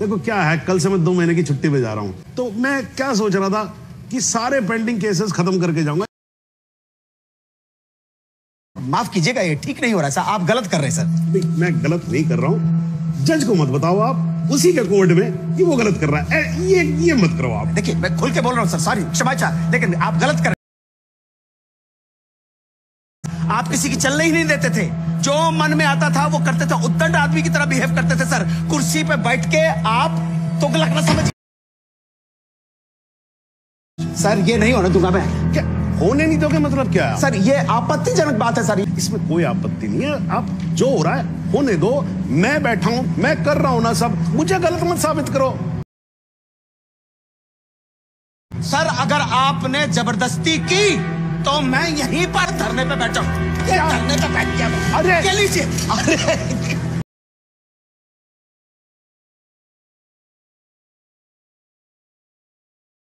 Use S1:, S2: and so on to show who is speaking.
S1: देखो क्या है कल से मैं दो महीने की छुट्टी पे जा रहा हूँ। तो मैं क्या सोच रहा था कि सारे पेंडिंग केसेस खत्म करके जाऊँगा।
S2: माफ़ कीजिएगा ये ठीक नहीं हो रहा है सर आप गलत कर रहे हैं सर।
S1: मैं गलत नहीं कर रहा हूँ। जज को मत बताओ आप उसी के कोर्ट में कि वो गलत कर रहा है। ए, ये ये मत करो आप।
S2: देखिए मैं खुल के बोल रहा हूँ सर सॉरी क्षमा लेकिन आप गलत कर। आप किसी की चलने ही नहीं देते थे। जो मन में आता था वो करते थे। उद्दंड आदमी की तरह बिहेव करते थे सर। कुर्सी पे बैठ के आप तुगलक ना समझिए। सर ये नहीं होने दूँगा मैं।
S1: क्या? होने नहीं दोगे मतलब क्या? है
S2: सर ये आपत्तिजनक बात है सर।
S1: इसमें कोई आपत्ति नहीं है। आप जो हो रहा है होने दो। मैं बैठा हूँ मैं कर रहा हूँ ना सब। मुझे गलत मत साबित करो।
S2: सर अगर आपने ज़बरदस्ती की तो मैं यहीं पर धरने पे बैठा हूँ धरने पे बैठ गया
S1: अरे!
S2: लीजिए? अरे!